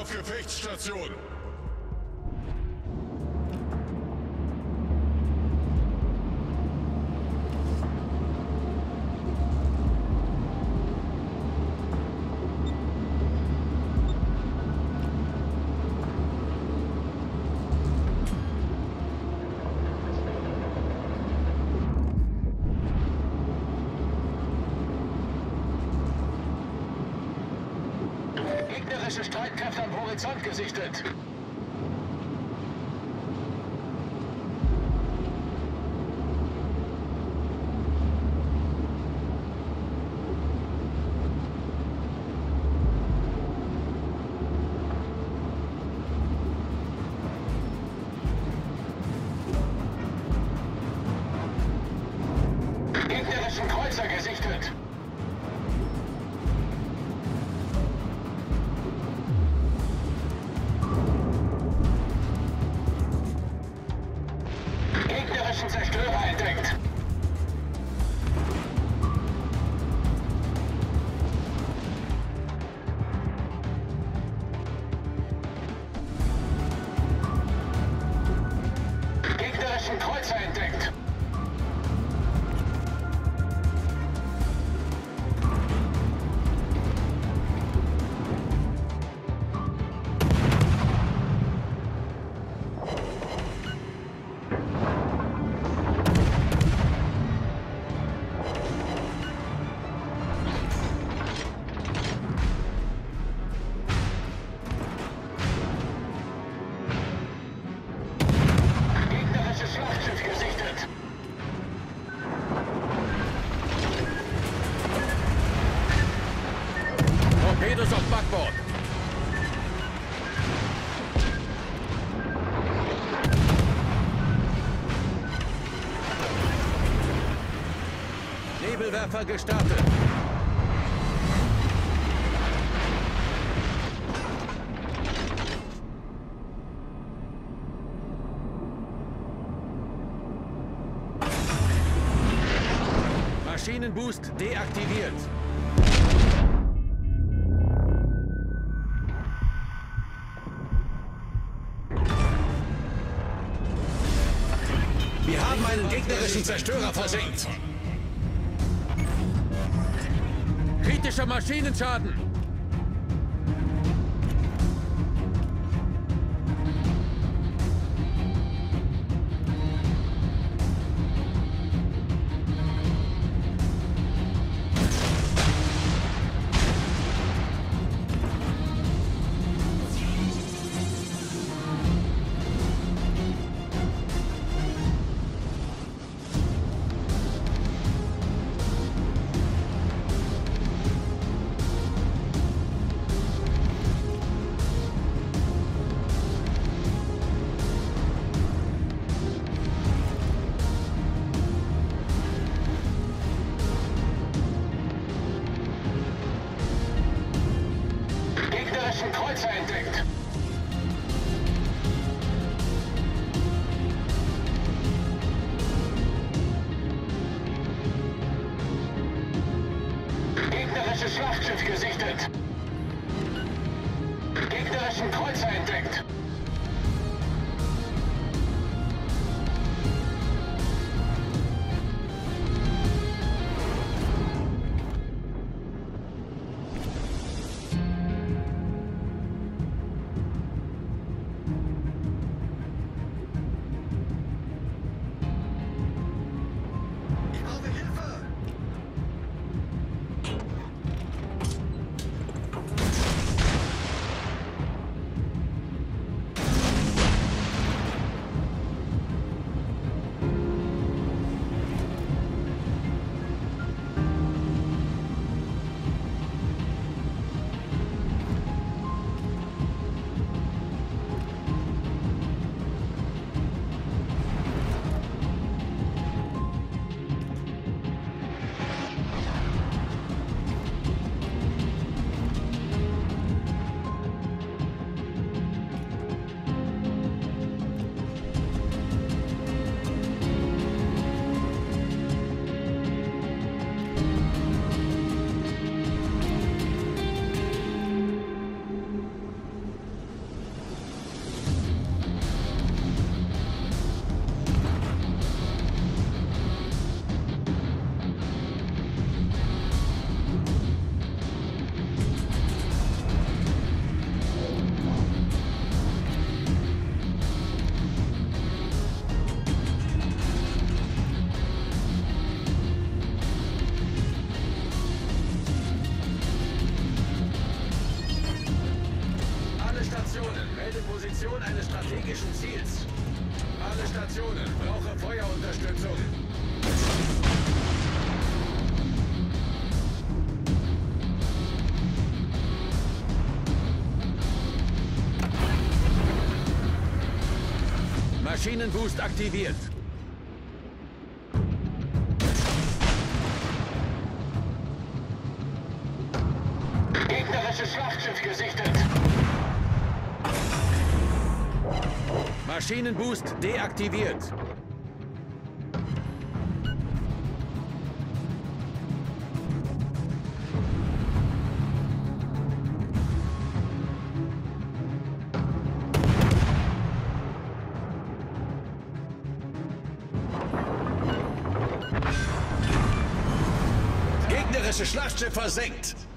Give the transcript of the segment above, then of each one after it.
auf Gefechtsstation. Horizont gesichtet. Gegnerischen Kreuzer gesichtet. Nebelwerfer gestartet. Maschinenboost deaktiviert. Wir haben einen gegnerischen Zerstörer versenkt. Kritischer Maschinenschaden. Gesichtet. Gegnerischen Kreuzer Position eines strategischen Ziels. Alle Stationen, brauche Feuerunterstützung. Maschinenboost aktiviert. Gegnerisches Schlachtschiff gesichtet. Maschinenboost deaktiviert. Gegnerische Schlachtschiff versenkt.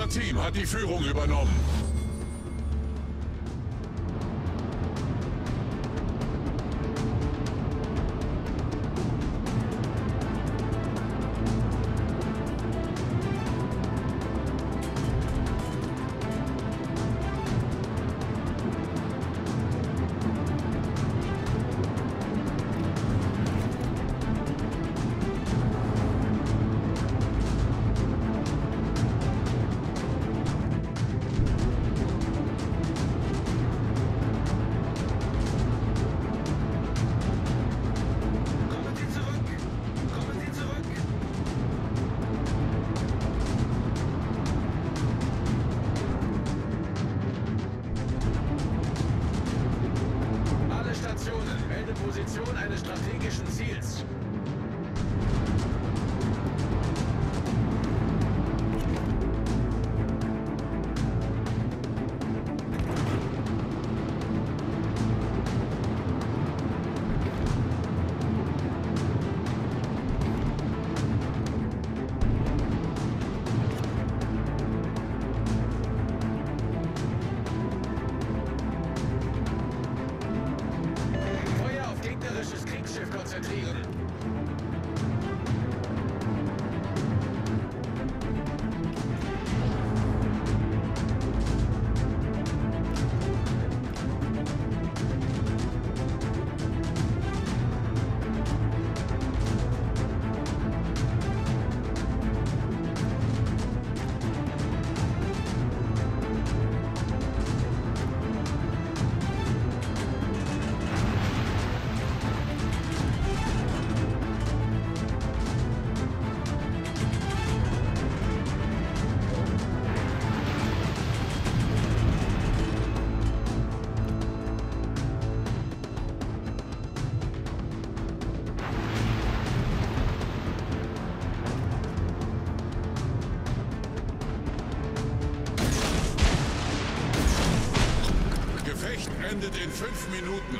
Unser Team hat die Führung übernommen. In fünf Minuten.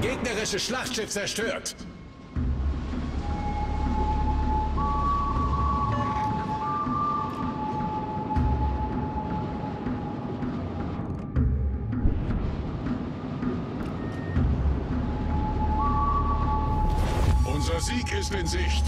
Gegnerisches Schlachtschiff zerstört. Unser Sieg ist in Sicht.